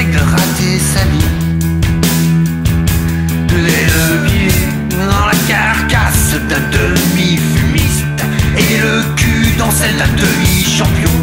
c'est rater sa vie. Les leviers dans la carcasse d'un demi-fumiste et le cul dans celle d'un demi-champion